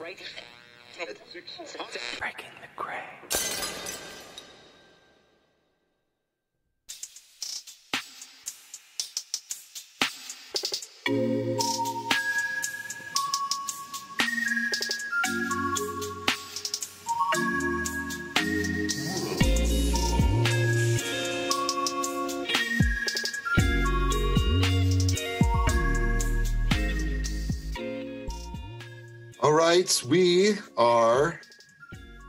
Breaking the Grey. We are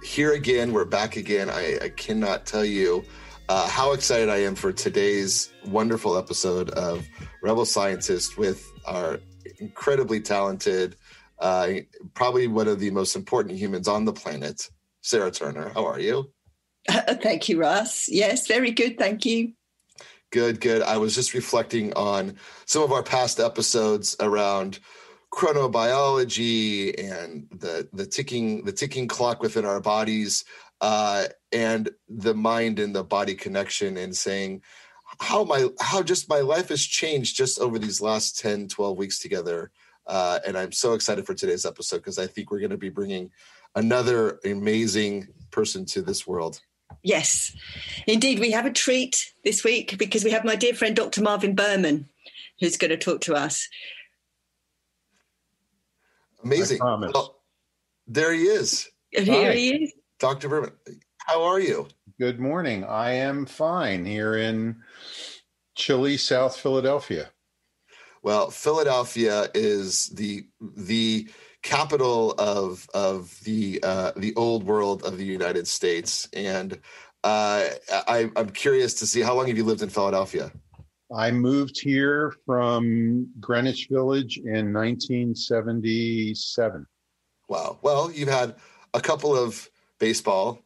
here again. We're back again. I, I cannot tell you uh, how excited I am for today's wonderful episode of Rebel Scientist with our incredibly talented, uh, probably one of the most important humans on the planet, Sarah Turner. How are you? thank you, Russ. Yes, very good. Thank you. Good, good. I was just reflecting on some of our past episodes around chronobiology and the the ticking the ticking clock within our bodies uh, and the mind and the body connection and saying how my how just my life has changed just over these last 10 12 weeks together uh, and i'm so excited for today's episode because i think we're going to be bringing another amazing person to this world Yes, indeed. We have a treat this week because we have my dear friend Dr. Marvin Berman who's going to talk to us. Amazing I promise. Well, there he is Here Hi. he is. dr berman how are you Good morning. I am fine here in chilly South Philadelphia. Well, Philadelphia is the the capital of of the uh, the old world of the United States, and uh, I, I'm curious to see how long have you lived in Philadelphia? I moved here from Greenwich Village in 1977. Wow. Well, you've had a couple of baseball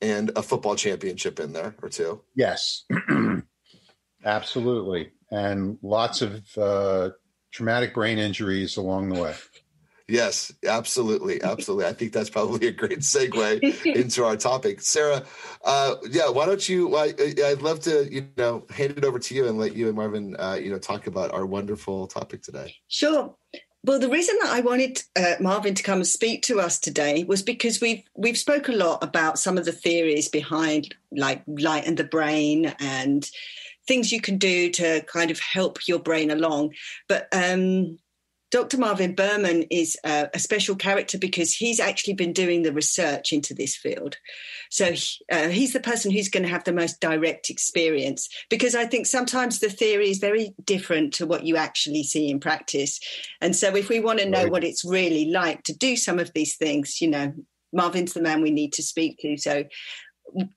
and a football championship in there or two. Yes, absolutely. And lots of uh, traumatic brain injuries along the way. Yes, absolutely, absolutely. I think that's probably a great segue into our topic, Sarah. Uh, yeah, why don't you? I, I'd love to, you know, hand it over to you and let you and Marvin, uh, you know, talk about our wonderful topic today. Sure. Well, the reason that I wanted uh, Marvin to come and speak to us today was because we've we've spoke a lot about some of the theories behind like light and the brain and things you can do to kind of help your brain along. But um, Dr. Marvin Berman is uh, a special character because he's actually been doing the research into this field. So he- uh, he's the person who's going to have the most direct experience because I think sometimes the theory is very different to what you actually see in practice. And so if we want to know Right. what it's really like to do some of these things, you know, Marvin's the man we need to speak to. So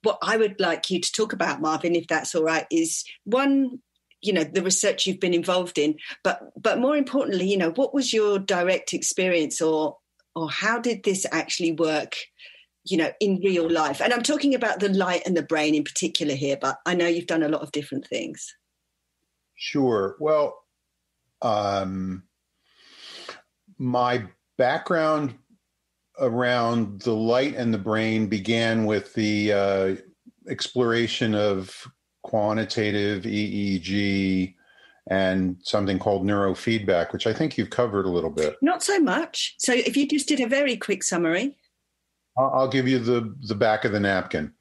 what I would like you to talk about, Marvin, if that's all right, is one you know the research you've been involved in. But but more importantly you know what was your direct experience or or how did this actually work you know in real life? And i'm talking about the light and the brain in particular here but i know you've done a lot of different things. Sure. Well, um, my background around the light and the brain began with the uh, exploration of quantitative EEG and something called neurofeedback, which I think you've covered a little bit. not so much so if you just did a very quick summary I'll give you the, the back of the napkin.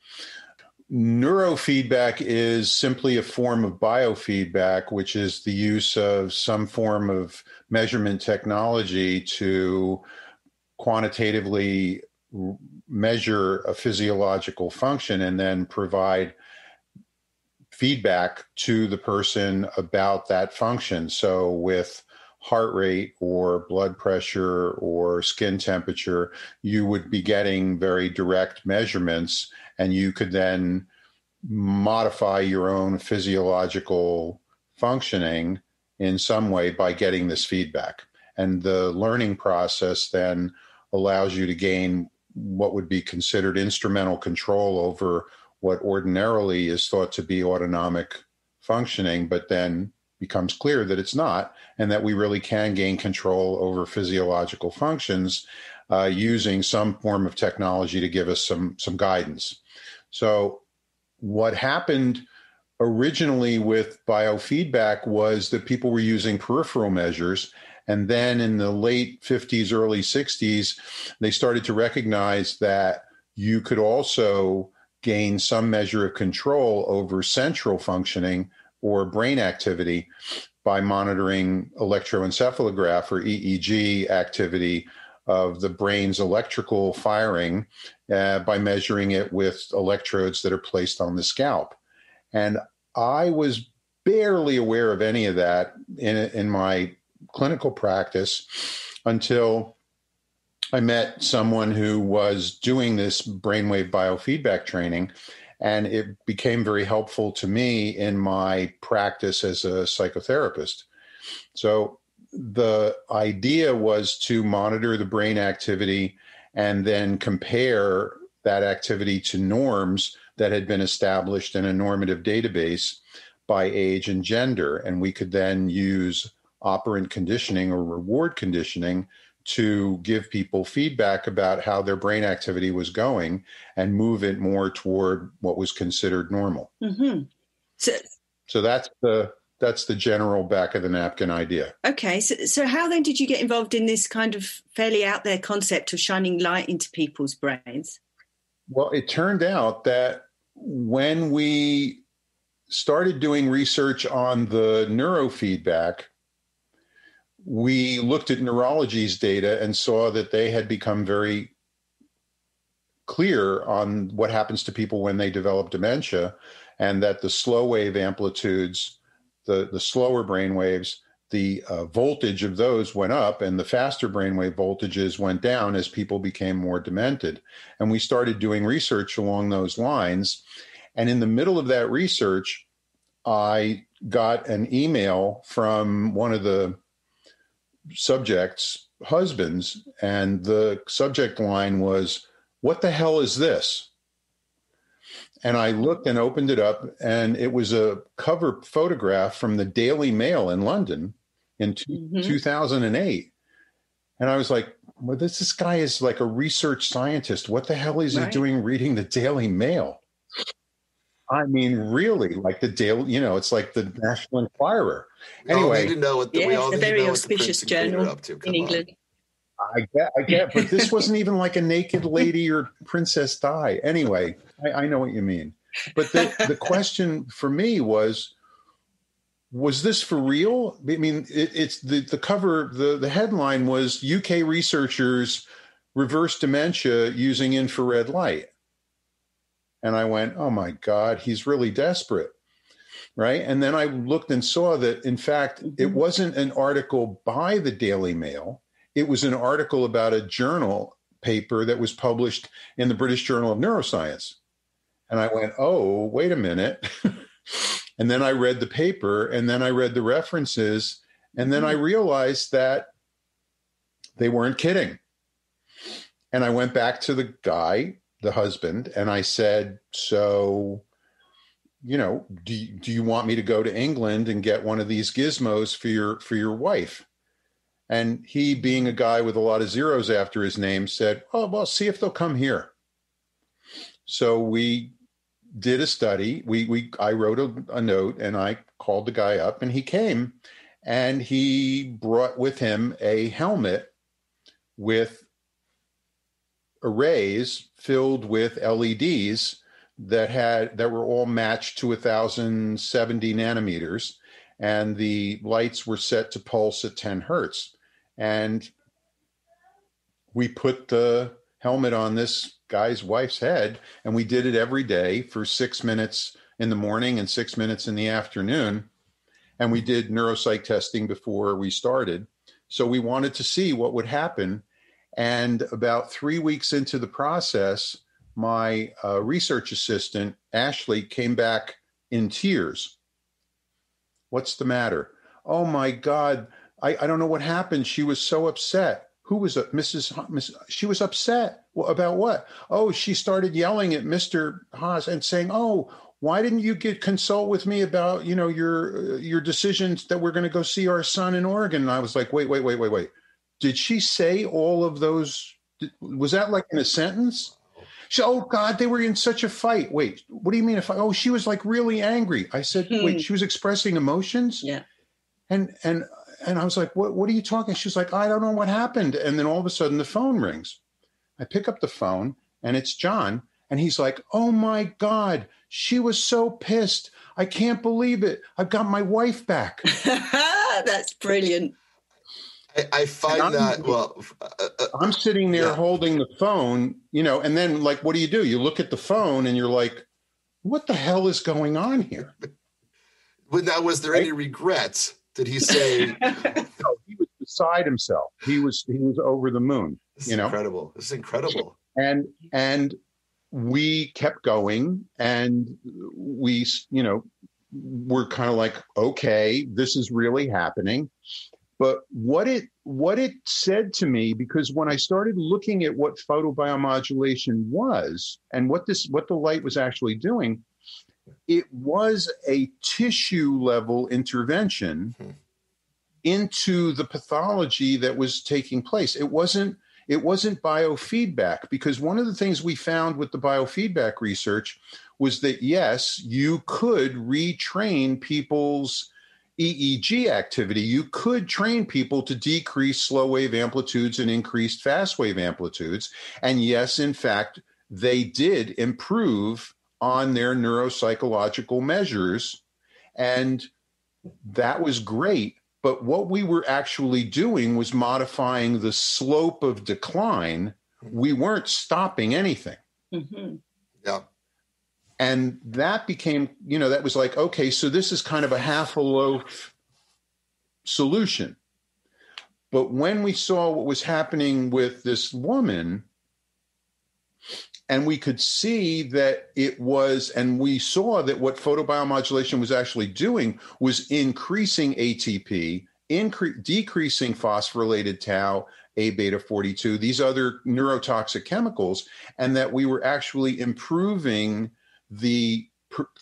Neurofeedback is simply a form of biofeedback, which is the use of some form of measurement technology to quantitatively measure a physiological function and then provide feedback to the person about that function. So, with heart rate or blood pressure or skin temperature, you would be getting very direct measurements, and you could then modify your own physiological functioning in some way by getting this feedback. And the learning process then allows you to gain what would be considered instrumental control over what ordinarily is thought to be autonomic functioning, but then becomes clear that it's not, and that we really can gain control over physiological functions uh, using some form of technology to give us some some guidance. So, what happened originally with biofeedback was that people were using peripheral measures, And then in the late 50s, early 60s, they started to recognize that you could also gain some measure of control over central functioning or brain activity by monitoring electroencephalograph or EEG activity of the brain's electrical firing uh, by measuring it with electrodes that are placed on the scalp. And I was barely aware of any of that in, in my clinical practice until I met someone who was doing this brainwave biofeedback training. And it became very helpful to me in my practice as a psychotherapist. So the idea was to monitor the brain activity and then compare that activity to norms that had been established in a normative database by age and gender. And we could then use operant conditioning or reward conditioning to give people feedback about how their brain activity was going and move it more toward what was considered normal. Mm-hmm. So, so that's the that's the general back of the napkin idea. Okay, so so how then did you get involved in this kind of fairly out there concept of shining light into people's brains? Well, it turned out that when we started doing research on the neurofeedback, we looked at neurology's data and saw that they had become very clear on what happens to people when they develop dementia and that the slow wave amplitudes the, the slower brain waves the uh, voltage of those went up and the faster brainwave voltages went down as people became more demented. And we started doing research along those lines. And in the middle of that research i got an email from one of the subjects husbands and the subject line was what the hell is this and I looked and opened it up, and it was a cover photograph from the Daily Mail in London in two, mm-hmm. 2008. And I was like, well, this, this guy is like a research scientist. What the hell is right. he doing reading the Daily Mail? I mean, really, like the Daily, you know, it's like the National Enquirer. Anyway, we know what the, yeah, we all it's a very auspicious journal up to. in England. On. I get, I get, but this wasn't even like a naked lady or Princess Di. Anyway, I, I know what you mean. But the, the question for me was, was this for real? I mean, it, it's the, the cover, the, the headline was UK researchers reverse dementia using infrared light. And I went, oh my God, he's really desperate. Right. And then I looked and saw that, in fact, it mm-hmm. wasn't an article by the Daily Mail, it was an article about a journal paper that was published in the British Journal of Neuroscience. And I went, oh, wait a minute. and then I read the paper and then I read the references. And then I mm-hmm. realized that they weren't kidding. And I went back to the guy, the husband, and I said, so, you know, do, do you want me to go to England and get one of these gizmos for your for your wife? And he, being a guy with a lot of zeros after his name, said, Oh, well, see if they'll come here. So we did a study. We we I wrote a, a, note and I called the guy up and he came and he brought with him a helmet with arrays filled with LEDs that had that were all matched to 1070 nanometers and the lights were set to pulse at 10 hertz and we put the helmet on this guy's wife's head. And we did it every day for six minutes in the morning and six minutes in the afternoon. And we did neuropsych testing before we started. So we wanted to see what would happen. And about three weeks into the process, my uh, research assistant, Ashley, came back in tears. What's the matter? Oh my God, I, I don't know what happened. She was so upset. Who was it? Mrs. Miss, she was upset about what? Oh, she started yelling at Mr. Haas and saying, "Oh, why didn't you get consult with me about you know your your decisions that we're going to go see our son in Oregon?" And I was like, "Wait, wait, wait, wait, wait. Did she say all of those? Was that like in a sentence?" She, oh God, they were in such a fight. Wait, what do you mean if I? Oh, she was like really angry. I said, hmm. wait, she was expressing emotions. Yeah. And and and I was like, what, what are you talking? She was like, I don't know what happened. And then all of a sudden the phone rings. I pick up the phone and it's John. And he's like, Oh my God, she was so pissed. I can't believe it. I've got my wife back. That's brilliant. I, I find that well. Uh, uh, I'm sitting there Yeah. holding the phone, you know, and then like, what do you do? You look at the phone and you're like, what the hell is going on here? but now, was there any regrets? Did he say, No, he was beside himself. He was he was over the moon. "This is You know? incredible. This is incredible." and and we kept going and we you know were kind of like okay this is really happening but what it what it said to me because when i started looking at what photobiomodulation was and what this what the light was actually doing it was a tissue level intervention Hmm. into the pathology that was taking place it wasn't it wasn't biofeedback because one of the things we found with the biofeedback research was that yes, you could retrain people's EEG activity. You could train people to decrease slow wave amplitudes and increase fast wave amplitudes. And yes, in fact, they did improve on their neuropsychological measures. And that was great. But what we were actually doing was modifying the slope of decline. We weren't stopping anything. Mhm. Yeah. And that became, you know, that was like, okay, so this is kind of a half a loaf solution. But when we saw what was happening with this woman, and we could see that it was, and we saw that what photobiomodulation was actually doing was increasing ATP, incre- decreasing phosphorylated tau, A beta 42, these other neurotoxic chemicals, and that we were actually improving the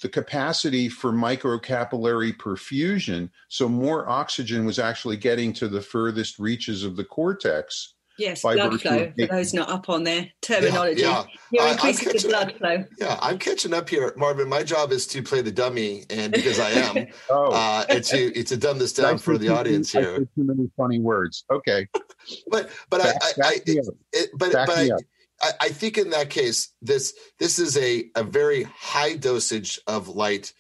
the capacity for microcapillary perfusion so more oxygen was actually getting to the furthest reaches of the cortex Yes, blood flow. For those not up on their terminology, yeah. you're I- I'm increasing the catching blood flow. Yeah, I'm catching up here, Marvin. My job is to play the dummy, and because I am, oh uh, and to it's to dumb this down for the too audience I here. too many funny words okay But but I, back, I, back I me up. it, but Back but I, up. I, I think in that case, this this is a a very high dosage of light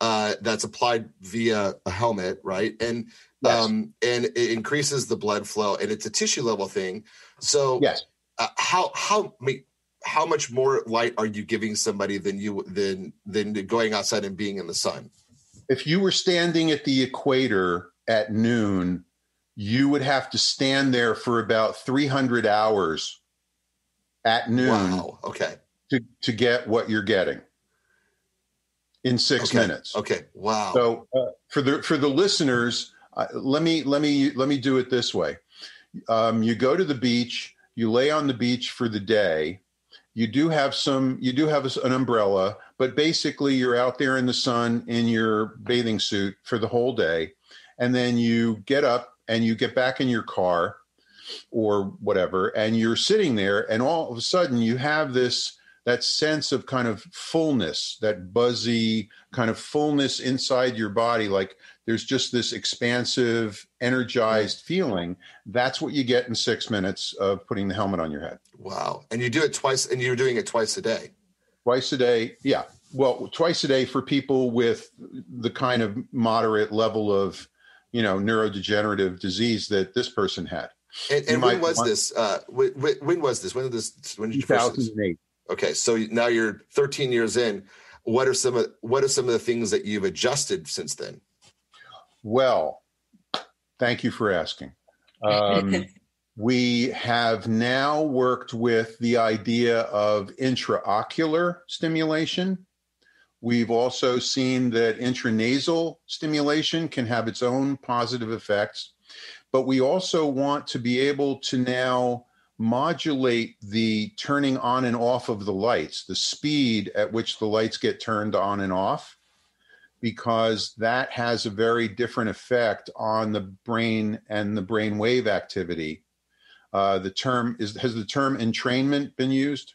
uh, that's applied via a helmet, right? And Yes. um, and it increases the blood flow, and it's a tissue level thing. So yes uh, how how I mean, how much more light are you giving somebody than you than than going outside and being in the sun? if you were standing at the equator at noon you would have to stand there for about 300 hours at noon Wow. Okay. to, to get what you're getting in six Okay. minutes Okay. Wow. So uh, for the for the listeners, uh, let me let me let me do it this way. Um, you go to the beach, you lay on the beach for the day. You do have some, you do have an umbrella, but basically you're out there in the sun in your bathing suit for the whole day, and then you get up and you get back in your car or whatever, and you're sitting there, and all of a sudden you have this that sense of kind of fullness, that buzzy kind of fullness inside your body, like there's just this expansive, energized feeling. That's what you get in six minutes of putting the helmet on your head. wow. And you do it twice, and you're doing it twice a day. Twice a day. Yeah. Well, twice a day for people with the kind of moderate level of, you know, neurodegenerative disease that this person had. And, and when was want- this? Uh, when, when was this? When did this? When did you first? 2008. Okay, so now you're 13 years in. What are some of what are some of the things that you've adjusted since then? Well, thank you for asking. Um, we have now worked with the idea of intraocular stimulation. We've also seen that intranasal stimulation can have its own positive effects, but we also want to be able to now modulate the turning on and off of the lights, the speed at which the lights get turned on and off because that has a very different effect on the brain and the brain wave activity. Uh, the term is has the term entrainment been used?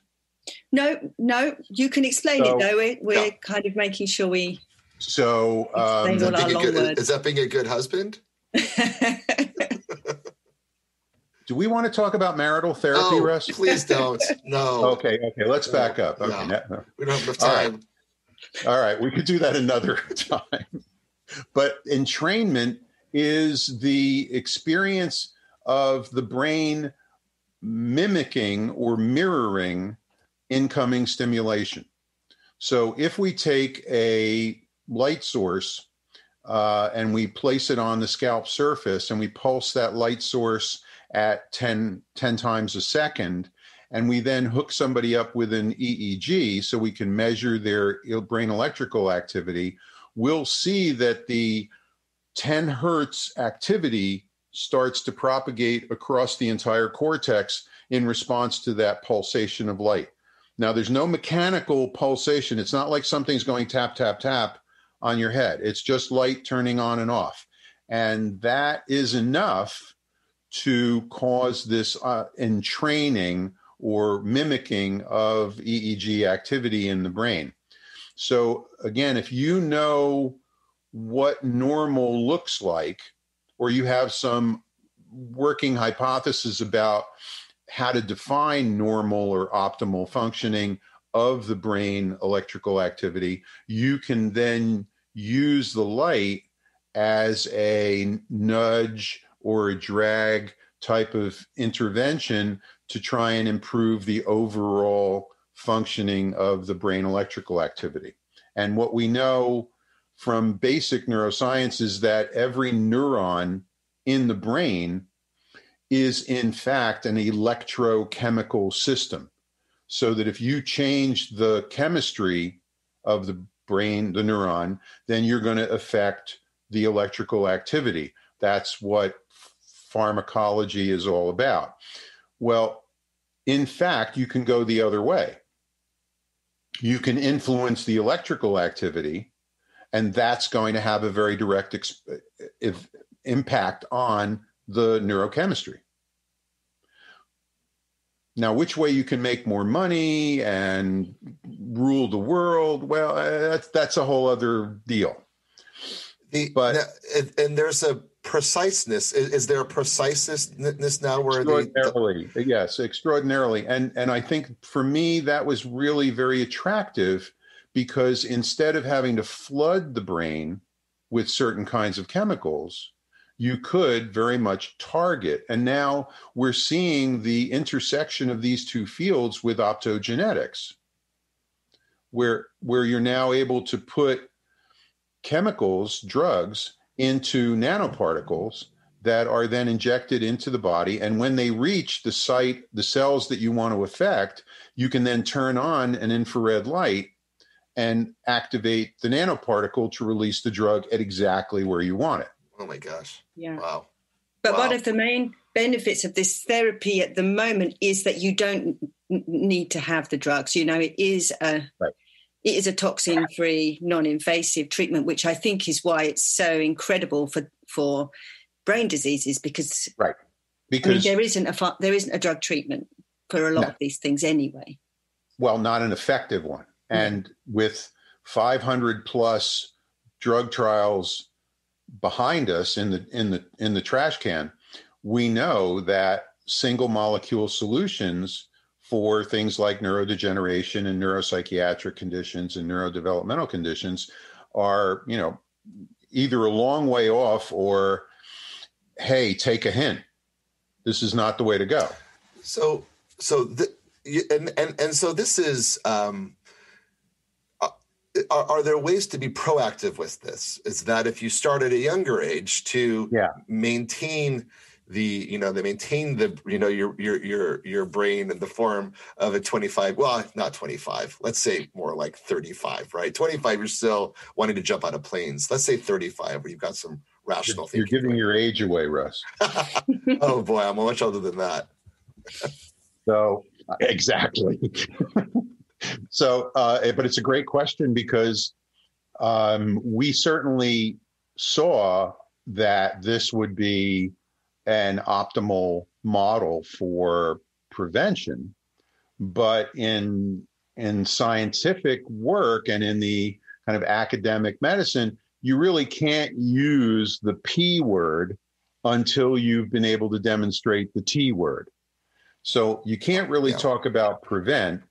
No, no, you can explain So- it though. We're, we're Yeah. kind of making sure we. So um, Is that, being a good, is that being a good husband? Do we want to talk about marital therapy, Oh, Russ? please don't. No. Okay, okay, let's back up. Okay, No. now- We don't have enough All right. time. All right, we could do that another time. But entrainment is the experience of the brain mimicking or mirroring incoming stimulation. So if we take a light source uh, and we place it on the scalp surface and we pulse that light source at 10, 10 times a second, and we then hook somebody up with an EEG so we can measure their brain electrical activity, we'll see that the 10 hertz activity starts to propagate across the entire cortex in response to that pulsation of light. Now, there's no mechanical pulsation. It's not like something's going tap, tap, tap on your head. It's just light turning on and off. And that is enough to cause this uh, entraining or mimicking of EEG activity in the brain. So, again, if you know what normal looks like, or you have some working hypothesis about how to define normal or optimal functioning of the brain electrical activity, you can then use the light as a nudge or a drag type of intervention to try and improve the overall functioning of the brain electrical activity. And what we know from basic neuroscience is that every neuron in the brain is, in fact, an electrochemical system. So that if you change the chemistry of the brain, the neuron, then you're going to affect the electrical activity. That's what pharmacology is all about. Well, in fact, you can go the other way. You can influence the electrical activity, and that's going to have a very direct ex- if, impact on the neurochemistry. Now, which way you can make more money and rule the world, well, that's, that's a whole other deal. The, But- and, and there's a preciseness. Is, is there a preciseness now where extraordinarily yes extraordinarily and and i think for me that was really very attractive because instead of having to flood the brain with certain kinds of chemicals you could very much target and now we're seeing the intersection of these two fields with optogenetics where where you're now able to put chemicals drugs into nanoparticles that are then injected into the body. And when they reach the site, the cells that you want to affect, you can then turn on an infrared light and activate the nanoparticle to release the drug at exactly where you want it. oh my gosh, Yeah. wow. But one of the main benefits of this therapy at the moment is that you don't need to have the drugs. You know, it is a Right. It is a toxin-free, non-invasive treatment, which I think is why it's so incredible for for brain diseases because I mean, Because, there isn't a there isn't a drug treatment for a lot No. of these things anyway. well, not an effective one. Mm. And with 500 plus drug trials behind us in the in the in the trash can, we know that single molecule solutions for things like neurodegeneration and neuropsychiatric conditions and neurodevelopmental conditions are, you know, either a long way off or hey, take a hint. This is not the way to go. So, so the, and and and so this is. Um, uh, are, are there ways to be proactive with this? Is that if you start at a younger age to Yeah. maintain the you know they maintain the you know your your your your brain in the form of a 25 well not 25 let's say more like 35 right 25 you're still wanting to jump out of planes let's say 35 where you've got some rational You're thinking giving your age away, Russ. oh boy i'm much older than that So exactly. so, uh, but it's a great question because um, we certainly saw that this would be an optimal model for prevention, but in in scientific work and in the kind of academic medicine, you really can't use the P word until you've been able to demonstrate the T word. So you can't really Yeah. talk about prevent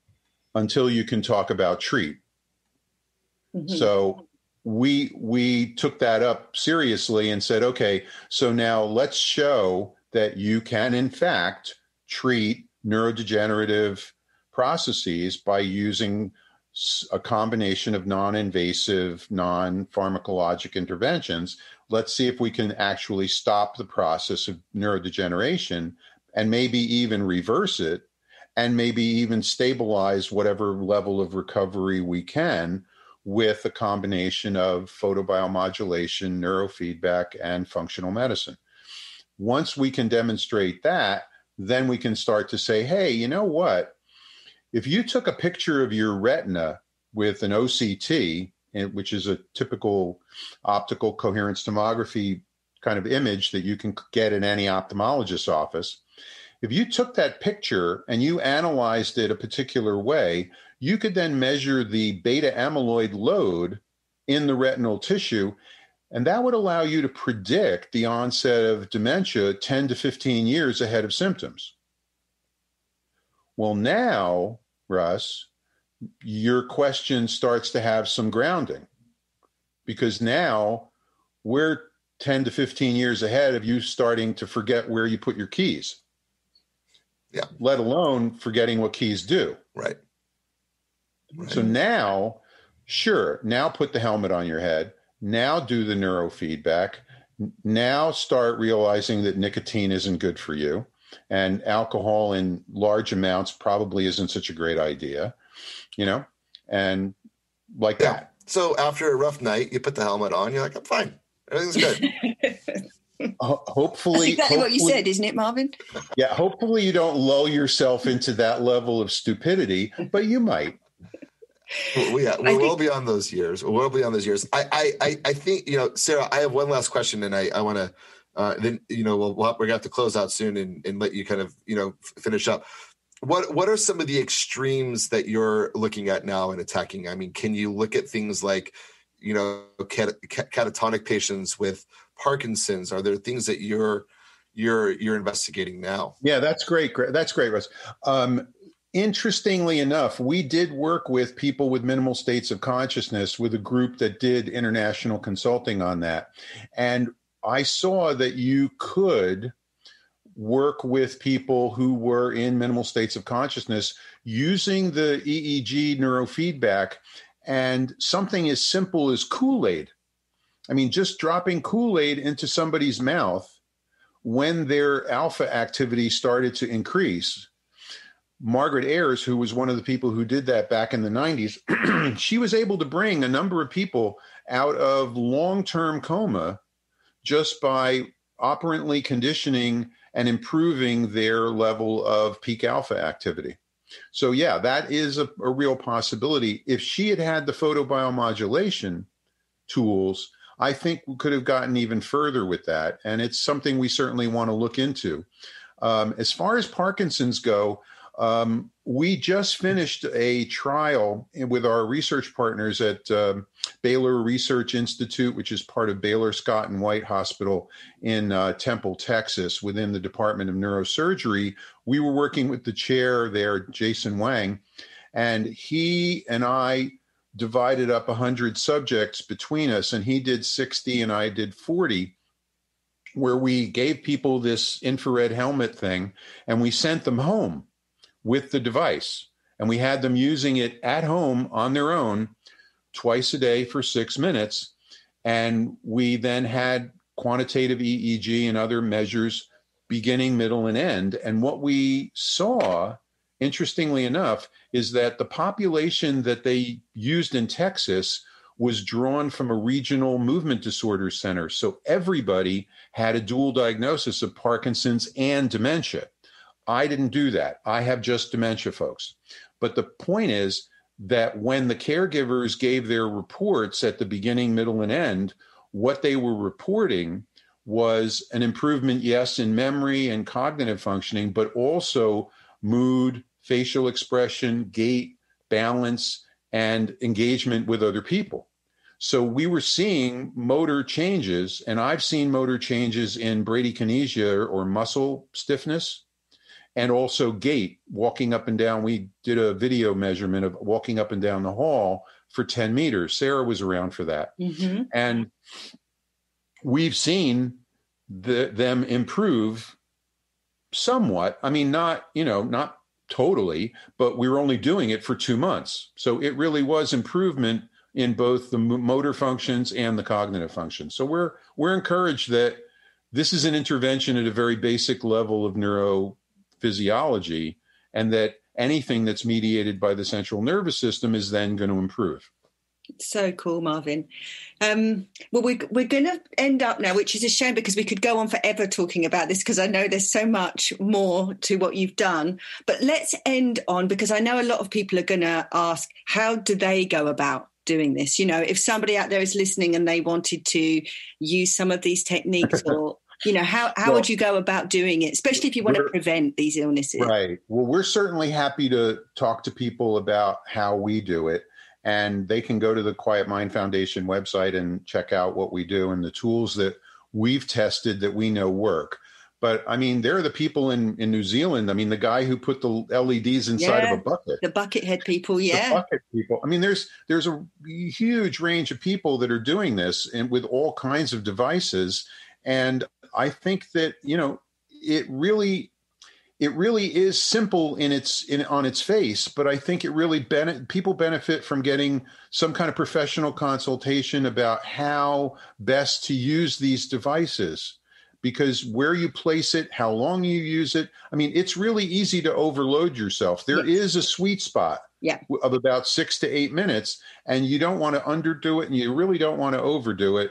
until you can talk about treat. Mhm. So we we took that up seriously and said, okay, so now let's show that you can in fact treat neurodegenerative processes by using a combination of non-invasive, non-pharmacologic interventions. Let's see if we can actually stop the process of neurodegeneration and maybe even reverse it and maybe even stabilize whatever level of recovery we can with a combination of photobiomodulation, neurofeedback, and functional medicine. Once we can demonstrate that, then we can start to say, hey, you know what? If you took a picture of your retina with an OCT, which is a typical optical coherence tomography kind of image that you can get in any ophthalmologist's office, if you took that picture and you analyzed it a particular way, you could then measure the beta amyloid load in the retinal tissue. And that would allow you to predict the onset of dementia 10 to 15 years ahead of symptoms. Well, now, Russ, your question starts to have some grounding because now we're 10 to 15 years ahead of you starting to forget where you put your keys. Yeah. Let alone forgetting what keys do. Right. Right. So now, sure, now put the helmet on your head. Now do the neurofeedback. Now start realizing that nicotine isn't good for you and alcohol in large amounts probably isn't such a great idea, you know? And like Yeah. that. So after a rough night, you put the helmet on. You're like, I'm fine. Everything's good. Ho- That's hopefully, exactly what you said, isn't it, Marvin? Yeah, hopefully you don't lull yourself into that level of stupidity, but you might. Well, yeah, we're well think- beyond those years. We're well beyond those years. I, I, I, I think you know, Sarah. I have one last question, and I, I want to. Uh, then you know, we'll, we'll have, we're gonna have to close out soon and, and let you kind of you know f- finish up. What what are some of the extremes that you're looking at now and attacking? I mean, can you look at things like you know cat, cat, catatonic patients with Parkinson's? Are there things that you're you're you're investigating now? Yeah, that's great. Gra- That's great, Russ. Um, interestingly enough, we did work with people with minimal states of consciousness with a group that did international consulting on that. And I saw that you could work with people who were in minimal states of consciousness using the EEG neurofeedback and something as simple as Kool Aid. I mean, just dropping Kool Aid into somebody's mouth when their alpha activity started to increase. Margaret Ayers, who was one of the people who did that back in the 90s, she was able to bring a number of people out of long term coma just by operantly conditioning and improving their level of peak alpha activity. So, yeah, that is a, a real possibility. If she had had the photobiomodulation tools, I think we could have gotten even further with that. And it's something we certainly want to look into. Um, as far as Parkinson's go, um, we just finished a trial with our research partners at um, Baylor Research Institute, which is part of Baylor Scott and White Hospital in uh, Temple, Texas, within the Department of Neurosurgery. We were working with the chair there, Jason Huang, and he and I divided up 100 subjects between us, and he did 60 and I did 40 where we gave people this infrared helmet thing and we sent them home with the device. And we had them using it at home on their own twice a day for six minutes. And we then had quantitative EEG and other measures beginning, middle, and end. And what we saw, interestingly enough, is that the population that they used in Texas was drawn from a regional movement disorder center. So everybody had a dual diagnosis of Parkinson's and dementia. I didn't do that. I have just dementia, folks. But the point is that when the caregivers gave their reports at the beginning, middle, and end, what they were reporting was an improvement, yes, in memory and cognitive functioning, but also mood, facial expression, gait, balance, and engagement with other people. So we were seeing motor changes, and I've seen motor changes in bradykinesia or muscle stiffness and also gait, walking up and down. We did a video measurement of walking up and down the hall for 10 meters. Sarah was around for that. Mhm. And we've seen the, them improve somewhat. I mean, not, you know, not totally, but we were only doing it for two months. So it really was improvement in both the motor functions and the cognitive functions. So we're we're encouraged that this is an intervention at a very basic level of neurophysiology, and that anything that's mediated by the central nervous system is then going to improve. So cool, Marvin. Um, well, we, we're going to end up now, which is a shame because we could go on forever talking about this because I know there's so much more to what you've done. But let's end on because I know a lot of people are going to ask, how do they go about doing this? You know, if somebody out there is listening and they wanted to use some of these techniques or, you know, how, how Well- would you go about doing it, especially if you want to prevent these illnesses? Right. Well, we're certainly happy to talk to people about how we do it. And they can go to the QuietMIND Foundation website and check out what we do and the tools that we've tested that we know work. But I mean, there are the people in, in New Zealand. I mean, the guy who put the LEDs inside Yeah. of a bucket. The buckethead people, yeah, the bucket people. I mean, there's there's a huge range of people that are doing this and with all kinds of devices. And I think that you know it really it really is simple in its in on its face, but I think it really bene- people benefit from getting some kind of professional consultation about how best to use these devices because where you place it, how long you use it. I mean, it's really easy to overload yourself. There is a sweet spot Yeah. of about six to eight minutes, and you don't want to underdo it, and you really don't want to overdo it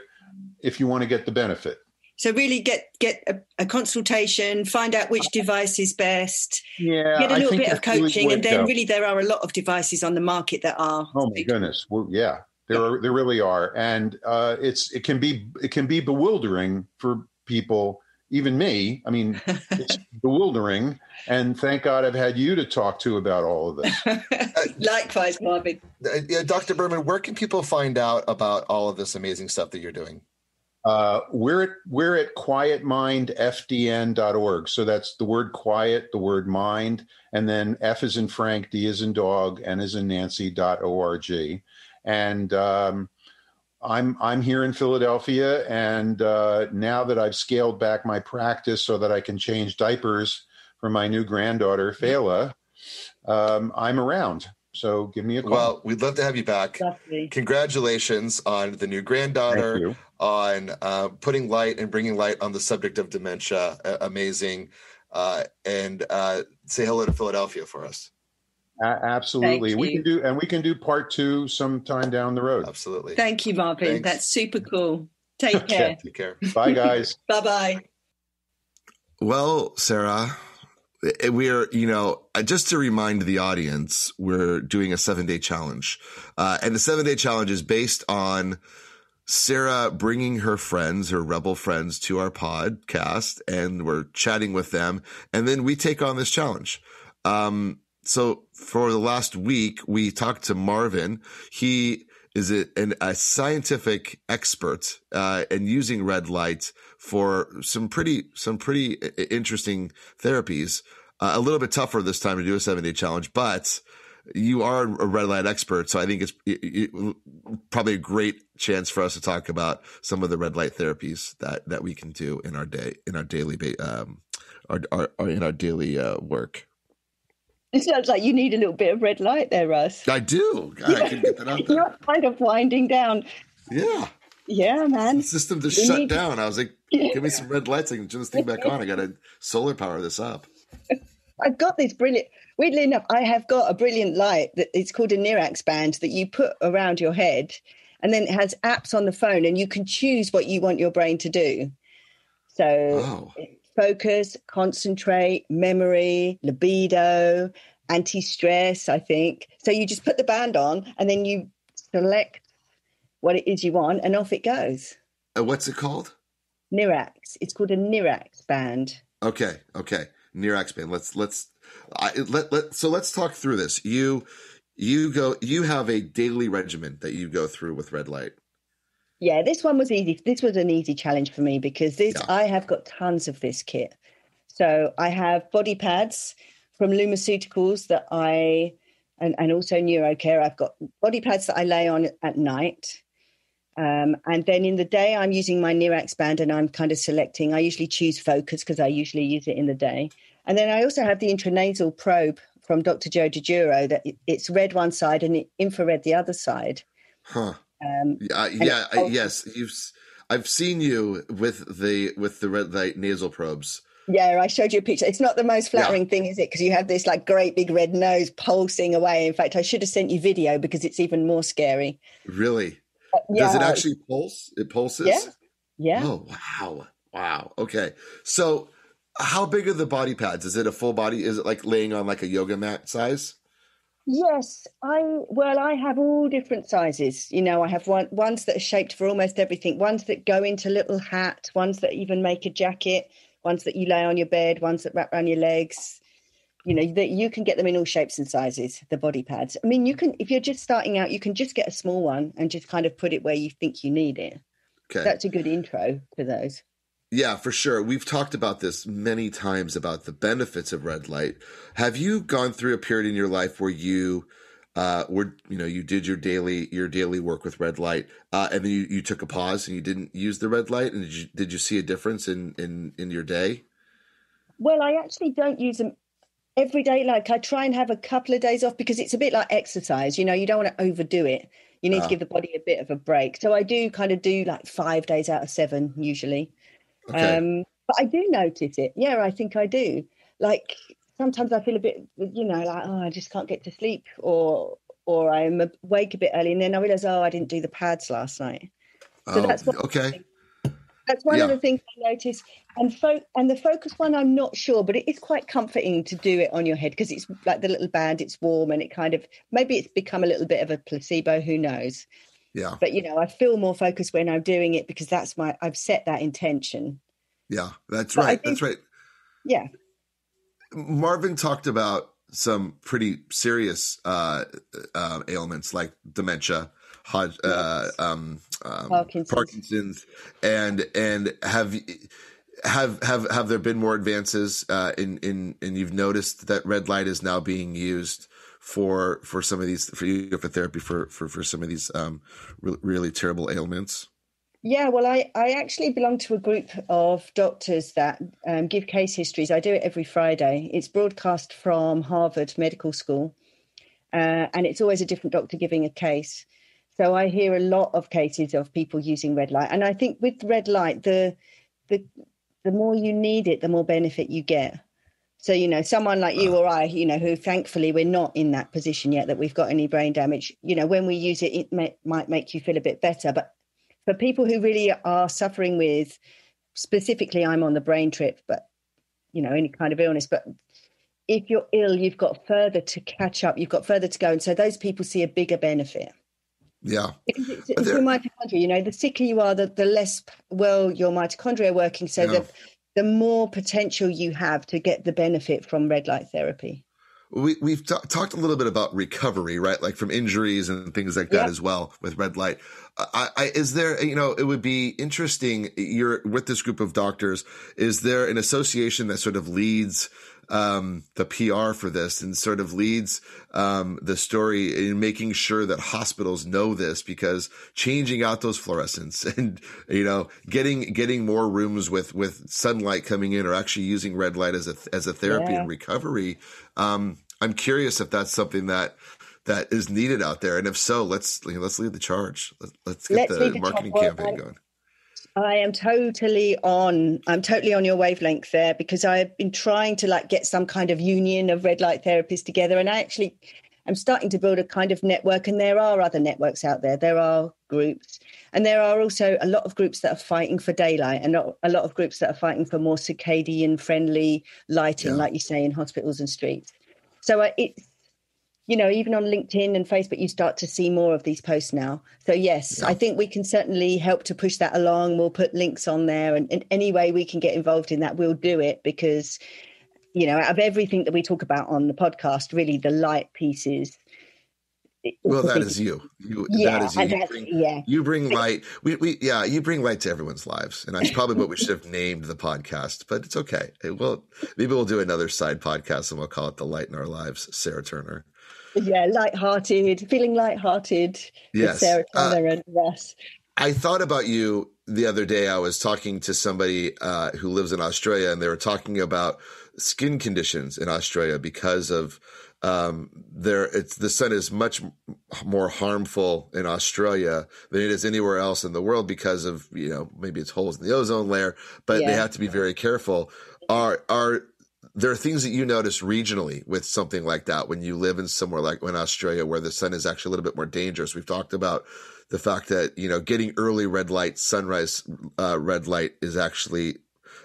if you want to get the benefit. So really get get a, a consultation, find out which device is best, Yeah, get a little bit of coaching, and then uh, really there are a lot of devices on the market that are. Oh my goodness! Well, yeah, there are there really are, and uh, it's it can be it can be bewildering for people, even me. I mean, it's bewildering, and thank God I've had you to talk to about all of this. Likewise, Marvin. Uh, yeah, Dr. Berman, where can people find out about all of this amazing stuff that you're doing? Uh, we're at we're at quietmindfdn.org. So that's the word quiet, the word mind, and then F is in Frank, D is in dog, N is in Nancy dot org. And um, I'm I'm here in Philadelphia, and uh, now that I've scaled back my practice so that I can change diapers for my new granddaughter Fela, um, I'm around. So give me a call. Well, we'd love to have you back. Lovely. Congratulations on the new Thank granddaughter, you. On uh, putting light and bringing light on the subject of dementia. Uh, amazing. Uh, and uh, say hello to Philadelphia for us. A- absolutely. We can do, and we can do part two sometime down the road. Absolutely. Thank you, Marvin. Thanks. That's super cool. Take Okay. care. Take care. Bye, guys. bye bye. Well, Sarah, we're, you know, uh, just to remind the audience, we're doing a seven day challenge. Uh, and the seven day challenge is based on Sarah bringing her friends, her rebel friends to our podcast and we're chatting with them. And then we take on this challenge. Um, so for the last week, we talked to Marvin. He is a, an, a scientific expert, uh, in using red light for some pretty, some pretty interesting therapies. Uh, a little bit tougher this time to do a seven day challenge, but you are a red light expert. So I think it's it, it- probably a great chance for us to talk about some of the red light therapies that, that we can do in our day, in our daily, um, our, our, our in our daily, uh, work. It sounds like you need a little bit of red light there, Russ. I do. God, I can get that out there. You're kind of winding down. Yeah. Yeah, man. The system just shut down. I was like, give me some red lights. I can turn this thing back on. I got to solar power this up. I've got this brilliant. Weirdly enough, I have got a brilliant light that it's called a Nirax band that you put around your head, and then it has apps on the phone, and you can choose what you want your brain to do. So Oh, focus, concentrate, memory, libido, anti-stress. I think so. You just put the band on, and then you select what it is you want, and off it goes. Uh, what's it called? Nirax. It's called a Nirax band. Okay, okay. Nirax band. Let's let's I, let let so let's talk through this. You you go you have a daily regimen that you go through with red light. Yeah, this one was easy. This was an easy challenge for me because this Yeah. I have got tons of this kit. So I have body pads from Lumaceuticals that I and, and also Neurocare. I've got body pads that I lay on at night. Um, and then in the day, I'm using my Neurax band and I'm kind of selecting. I usually choose Focus because I usually use it in the day. And then I also have the intranasal probe from Dr. Joe DiGiro that it's red one side and infrared the other side. Huh. Um, Yeah, yeah, also- yes. You've. I've seen you with the with the red light nasal probes. Yeah, I showed you a picture. It's not the most flattering thing, is it? Because you have this like great big red nose pulsing away. In fact, I should have sent you video because it's even more scary. Really? But Does it actually pulse? It pulses. Yeah. Yeah. Oh wow, wow. Okay, so how big are the body pads? Is it a full body? Is it like laying on like a yoga mat size? Yes, I well, I have all different sizes. You know, I have one ones that are shaped for almost everything. Ones that go into little hat. Ones that even make a jacket. Ones that you lay on your bed. Ones that wrap around your legs. You know that you can get them in all shapes and sizes. The body pads. I mean, you can if you're just starting out, you can just get a small one and just kind of put it where you think you need it. Okay. That's a good intro for those. Yeah, for sure. We've talked about this many times about the benefits of red light. Have you gone through a period in your life where you uh were you know, you did your daily your daily work with red light, uh and then you, you took a pause and you didn't use the red light and did you did you see a difference in in in your day? Well, I actually don't use them every day. Like I try and have a couple of days off because it's a bit like exercise. You know, you don't want to overdo it. You need Ah. to give the body a bit of a break. So I do kind of do like five days out of seven usually. Okay. Um, but I do notice it. Yeah, I think I do. Like sometimes I feel a bit, you know, like oh, I just can't get to sleep, or or I'm awake a bit early, and then I realize, oh, I didn't do the pads last night. so oh, that's okay. That's one of the things I notice. And fo- and the focus one, I'm not sure, but it is quite comforting to do it on your head because it's like the little band, it's warm, and it kind of maybe it's become a little bit of a placebo. Who knows? Yeah. But you know, I feel more focused when I'm doing it because that's my I've set that intention. Yeah. That's But right. think- That's right. Yeah, Marvin talked about some pretty serious uh, uh, ailments like dementia, Uh, um, um, Parkinson's. Parkinson's, and and have have have have there been more advances uh, in in and you've noticed that red light is now being used for for some of these for you for therapy for for for some of these um, really, really terrible ailments. Yeah, well, I, I actually belong to a group of doctors that um, give case histories. I do it every Friday. It's broadcast from Harvard Medical School, uh, and it's always a different doctor giving a case. So I hear a lot of cases of people using red light, and I think with red light, the the the more you need it, the more benefit you get. So you know, someone like you ah. or I, you know, who thankfully we're not in that position yet that we've got any brain damage. You know, when we use it, it may, might make you feel a bit better, but for people who really are suffering with specifically i'm on the brain trip but you know any kind of illness but if you're ill you've got further to catch up. You've got further to go. And so those people see a bigger benefit Yeah, because it's, it's your mitochondria you know the sicker you are the, the less well your mitochondria are working so Yeah. that the more potential you have to get the benefit from red light therapy we we've ta- talked a little bit about recovery, right? Like from injuries and things like that Yeah. as well with red light. I, I, is there, you know, it would be interesting. You're with this group of doctors. Is there an association that sort of leads um, the PR for this and sort of leads um, the story in making sure that hospitals know this because changing out those fluorescents and you know getting getting more rooms with with sunlight coming in or actually using red light as a as a therapy Yeah. and recovery. Um, I'm curious if that's something that that is needed out there, and if so, let's you know, let's lead the charge. Let's, let's get Let's the marketing campaign going. I am totally on. I'm totally on your wavelength there because I've been trying to like get some kind of union of red light therapists together, and I actually I'm starting to build a kind of network. And there are other networks out there. There are groups, and there are also a lot of groups that are fighting for daylight, and not- a lot of groups that are fighting for more circadian friendly lighting, Yeah. like you say in hospitals and streets. So uh, it's you know, even on LinkedIn and Facebook, you start to see more of these posts now. So, yes, Yeah. I think we can certainly help to push that along. We'll put links on there, and, and any way we can get involved in that, we'll do it because, you know, out of everything that we talk about on the podcast, really the light pieces eh, Well, that is you. You yeah, that is you. You bring, yeah. you bring light. We, we, yeah, you bring light to everyone's lives, and that's probably what we should have named the podcast. But it's okay. It will. Maybe we'll do another side podcast, and we'll call it "The Light in Our Lives." Sarah Turner. Yeah, light-hearted, feeling light-hearted. with Yes. Sarah Uh, and Russ. I thought about you the other day. I was talking to somebody uh, who lives in Australia, and they were talking about skin conditions in Australia because of um, there. It's the sun is much more harmful in Australia than it is anywhere else in the world because of you know maybe it's holes in the ozone layer, but they have to be very careful. Are are there are things that you notice regionally with something like that when you live in somewhere like in Australia where the sun is actually a little bit more dangerous. We've talked about the fact that you know getting early red light, sunrise uh, red light is actually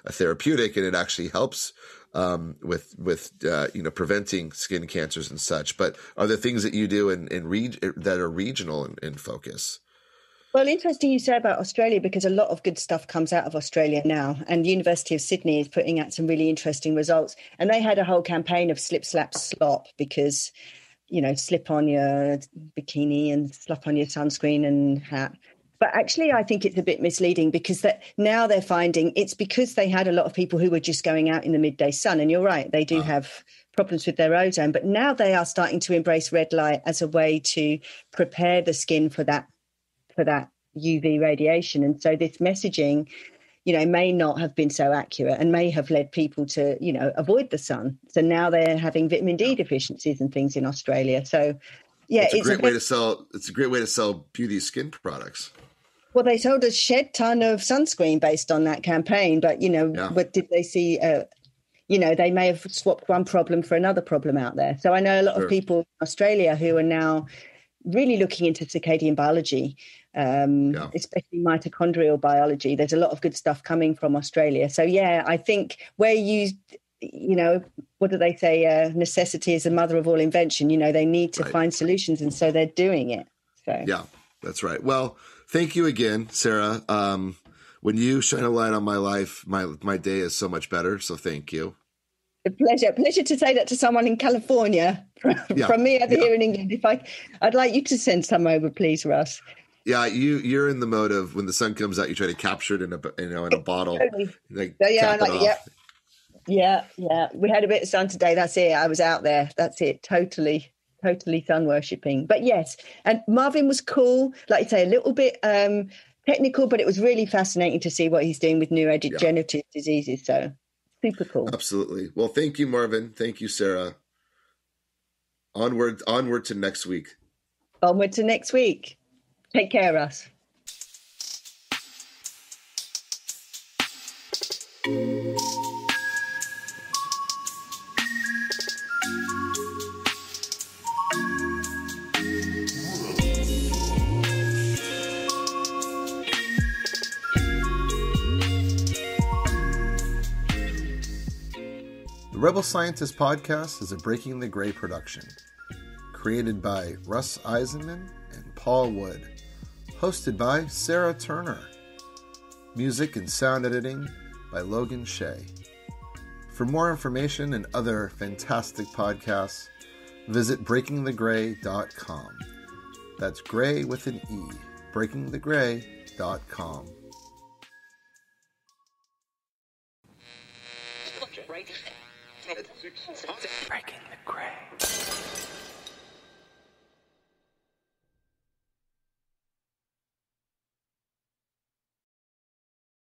a therapeutic, and it actually helps um, with with uh, you know preventing skin cancers and such. But are there things that you do in in that are regional in, in focus? Well, interesting you say about Australia because a lot of good stuff comes out of Australia now, and the University of Sydney is putting out some really interesting results. And they had a whole campaign of slip, slap, slop because, you know, slip on your bikini and slap on your sunscreen and hat. But actually, I think it's a bit misleading because that now they're finding it's because they had a lot of people who were just going out in the midday sun. And you're right, they do uh-huh. have problems with their ozone, but now they are starting to embrace red light as a way to prepare the skin for that for that UV radiation. And so this messaging, you know, may not have been so accurate and may have led people to, you know, avoid the sun. So now they're having vitamin D deficiencies and things in Australia. So yeah, it's a it's great a way to sell. It's a great way to sell beauty skin products. well, they sold a shed ton of sunscreen based on that campaign, but you know, Yeah. what did they see? Uh, you know, they may have swapped one problem for another problem out there. So I know a lot Sure. of people in Australia who are now really looking into circadian biology, um, Yeah. especially mitochondrial biology. There's a lot of good stuff coming from Australia. So yeah, I think where you, you know, what do they say? Uh, necessity is the mother of all invention. You know, they need to Right. find solutions, and so they're doing it. So Yeah, that's right. Well, thank you again, Sarah. Um, when you shine a light on my life, my my day is so much better. So thank you. A pleasure, pleasure to say that to someone in California from, Yeah, from me over yeah. here in England. If I, I'd like you to send some over, please, Russ. Yeah, you you're in the mode of when the sun comes out, you try to capture it in a you know in a bottle, like Yeah, yeah, like, yeah. Yeah, yeah. We had a bit of sun today. That's it. I was out there. That's it. Totally, totally sun worshipping. But yes, and Marvin was cool. Like you say, a little bit um, technical, but it was really fascinating to see what he's doing with neurodegenerative diseases. So super cool. Absolutely. Well, thank you, Marvin. Thank you, Sarah. Onward, onward to next week. Onward to next week. Take care, Russ. The Rebel Scientist podcast is a Breaking the Grey production, created by Russ Eisenman and Paul Wood, hosted by Sarah Turner, music and sound editing by Logan Shea. For more information and other fantastic podcasts, visit breakingthegrey.com. That's grey with an E, breakingthegrey.com. Breaking the grey.